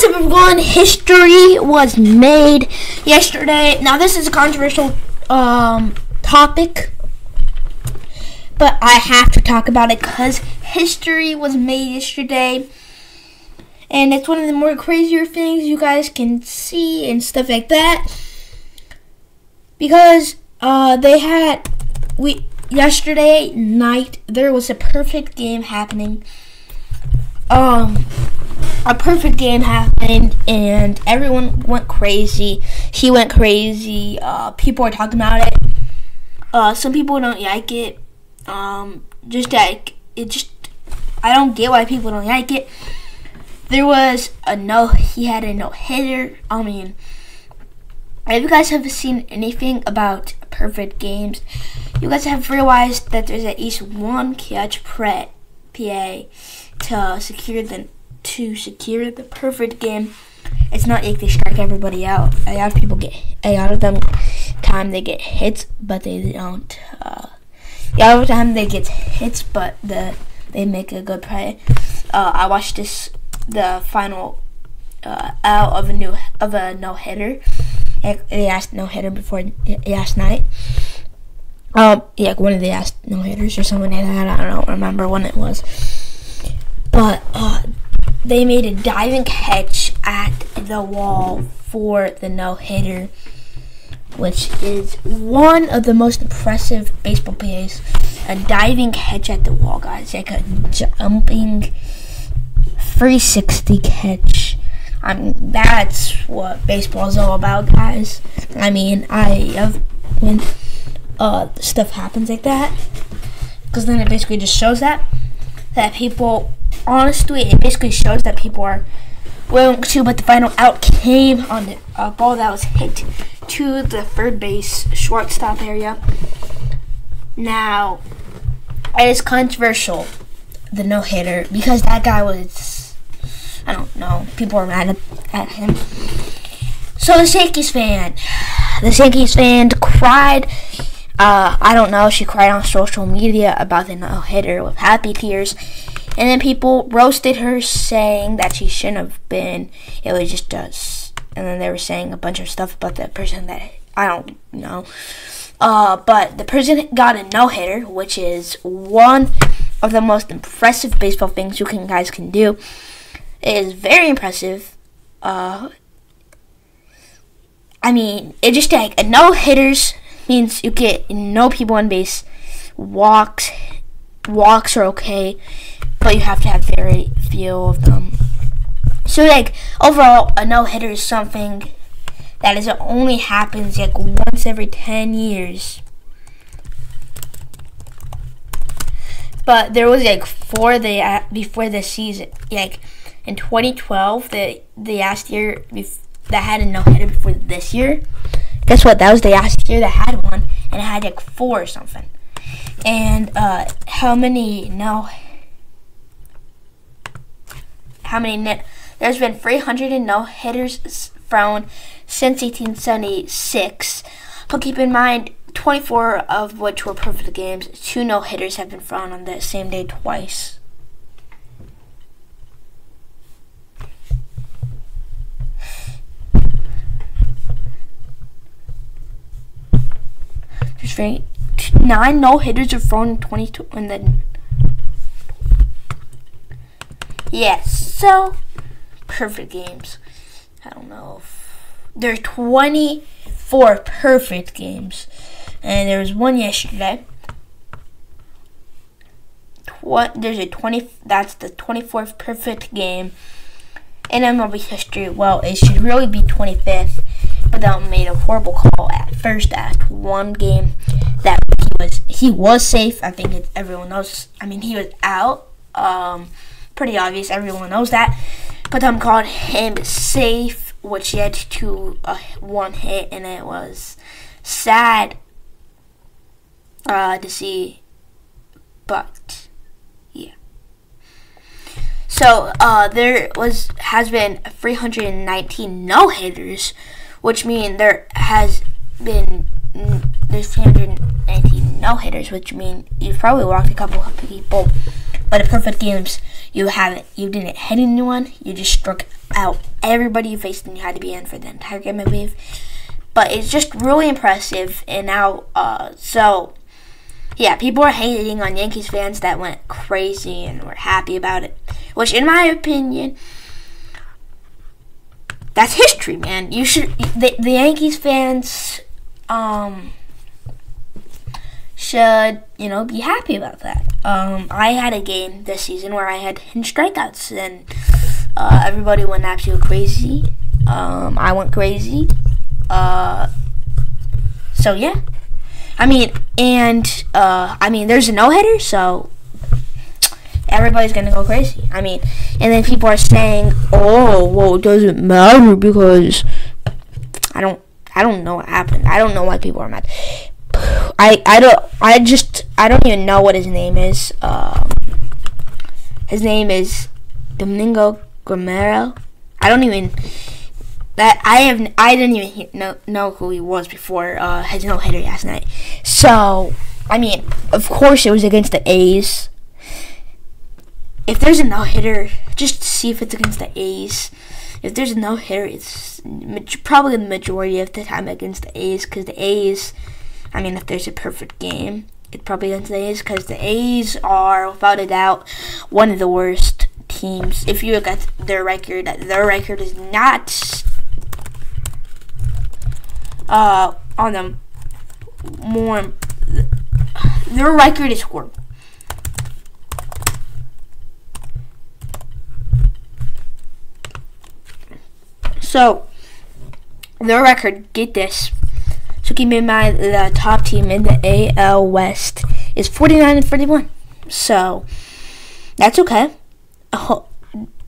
What's up, everyone? History was made yesterday. Now, this is a controversial um, topic, but I have to talk about it because history was made yesterday, and it's one of the more crazier things you guys can see and stuff like that. Because uh, they had we yesterday night there was a perfect game happening. Um a perfect game happened and everyone went crazy. He went crazy. Uh, people are talking about it. Uh, some people don't like it. Um, just like it just I don't get why people don't like it. There was a no he had a no hitter. I mean if you guys have seen anything about perfect games, you guys have realized that there's at least one catch pre PA to secure the to secure the perfect game. It's not like they strike everybody out. A lot of people get a lot of them time they get hits, but they don't. Uh, a lot of time they get hits, but the they make a good play. Uh, I watched this the final uh, out of a new of a no hitter. They asked no hitter before last night. Um, yeah, one of the asked no hitters or something like that. I don't remember when it was, but uh, they made a diving catch at the wall for the no hitter, which is one of the most impressive baseball plays. A diving catch at the wall, guys, like a jumping 360 catch. I mean, that's what baseball is all about, guys. I mean, I love when uh, stuff happens like that, because then it basically just shows that that people honestly, it basically shows that people are willing to, but the final out came on uh, ball that was hit to the third base shortstop area. Now, it is controversial, the no hitter, because that guy was, I don't know, people are mad at him. So the Yankees fan, the Yankees fan cried. Uh, I don't know. She cried on social media about the no hitter with happy tears. And then people roasted her saying that she shouldn't have been. It was just us. And then they were saying a bunch of stuff about the person that I don't know. Uh, but the person got a no hitter, which is one of the most impressive baseball things you can guys can do. It is very impressive. Uh, I mean, it just like a no hitters means you get no people on base. Walks, walks are okay but you have to have very few of them. So like overall, a no hitter is something that is only happens like once every ten years. But there was like four the uh, before the season, like in 2012, the the last year that had a no hitter before this year. Guess what? That was the last year that had one, and it had like four or something. And uh, how many no how many net. There's been 300 and no hitters thrown since 1876. But keep in mind, 24 of which were perfect games. Two no hitters have been thrown on that same day twice. There's very nine no hitters are thrown in 22 and then Yes, so perfect games. I don't know. There are 24 perfect games, and there was one yesterday. Tw- there's a 20. That's the 24th perfect game in MLB history. Well, it should really be 25th, but they made a horrible call at first at one game that he was he was safe. I think it's everyone else. I mean, he was out. Um, pretty obvious. Everyone knows that. But I'm called him safe, which led to a one hit, and it was sad uh, to see. But yeah. So uh, there was has been 319 no hitters, which mean there has been there's 319 no hitters, which mean you've probably walked a couple of people But in perfect games, you haven't. You didn't hit anyone. You just struck out everybody you faced, and you had to be in for the entire game, I believe. But it's just really impressive. And now, uh, so yeah, people are hating on Yankees fans that went crazy and were happy about it. Which, in my opinion, that's history, man. You should the, the Yankees fans um should, you know, be happy about that. Um, I had a game this season where I had 10 strikeouts, and uh, everybody went absolutely crazy. Um, I went crazy. Uh, so, yeah. I mean, and, uh, I mean, there's a no hitter, so everybody's gonna go crazy. I mean, and then people are saying, "Oh, well, it doesn't matter because I don't, I don't know what happened. I don't know why people are mad. I I don't I just I don't even know what his name is. Um, his name is Domingo Gramero. I don't even that I have I didn't even know know who he was before uh, his no hitter last night. So I mean, of course it was against the A's. If there's a no hitter, just see if it's against the A's. If there's a no hitter, it's probably the majority of the time against the A's because the A's I mean, if there's a perfect game, it probably against the A's because the A's are, without a doubt, one of the worst teams. If you look at their record, their record is not uh, on them more. Their record is horrible. So, their record, get this, so keep in mind the top team in the AL West is 49 and 41. So that's okay. Ho-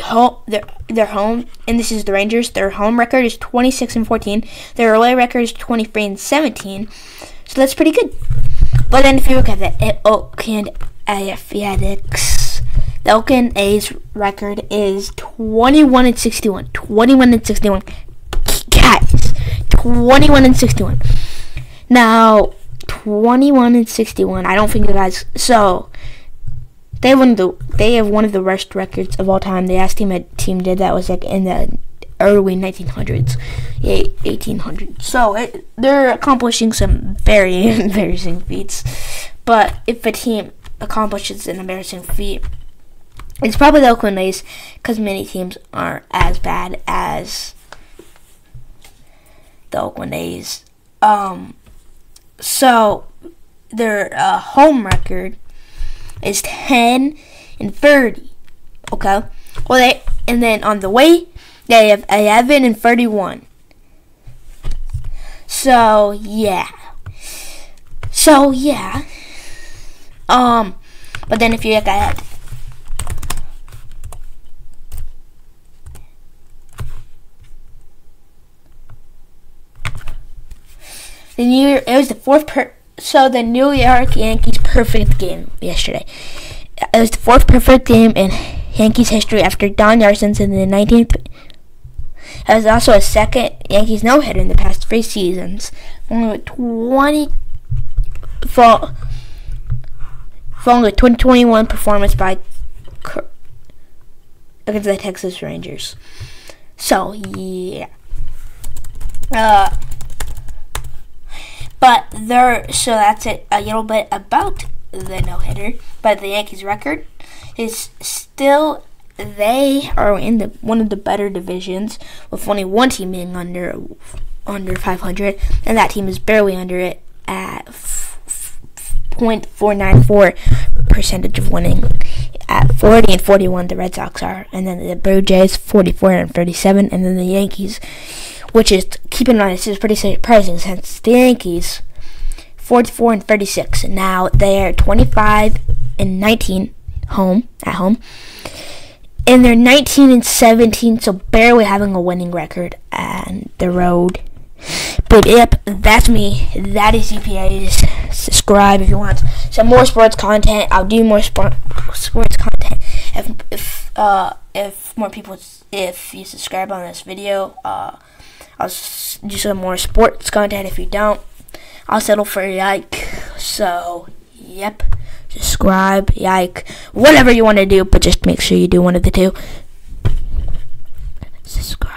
ho- they're, they're home, and this is the Rangers. Their home record is 26 and 14. Their away record is 23 and 17. So that's pretty good. But then if you look at the eh, Oakland Athletics, the Oakland A's record is 21 and 61. 21 and 61. Guys, 21 and 61. Now, 21 and 61. I don't think you guys. So, they have one of the they have one of the worst records of all time. The last team a team did that was like in the early 1900s, 1800s. So it, they're accomplishing some very embarrassing feats. But if a team accomplishes an embarrassing feat, it's probably the Oakland A's because many teams aren't as bad as the Oakland A's. Um, so their uh, home record is 10 and 30. Okay. Well, they and then on the way they have 11 and 31. So yeah. So yeah. Um, but then if you look at The New York, it was the fourth per, so the New York Yankees perfect game yesterday. It was the fourth perfect game in Yankees history after Don Larsen's in the 19th. It was also a second Yankees no hitter in the past three seasons. Only 20 fall, following the 2021 performance by against the Texas Rangers. So yeah. Uh, but there, so that's it. A little bit about the no hitter. But the Yankees' record is still they are in the one of the better divisions with only one team being under under 500, and that team is barely under it at 0.494 percentage of winning. At 40 and 41, the Red Sox are, and then the Blue Jays 44 and 37, and then the Yankees which is keep in mind this is pretty surprising since the Yankees 44 and 36. Now they are 25 and 19 home at home. And they're 19 and 17, so barely having a winning record on the road. But yep, that's me. That is EPA's. Subscribe if you want some more sports content. I'll do more sport, sports content if if uh if more people if you subscribe on this video. Uh, I'll do some more sports content. If you don't, I'll settle for yike. like. So, yep. Subscribe, Yike, whatever you want to do, but just make sure you do one of the two. Subscribe.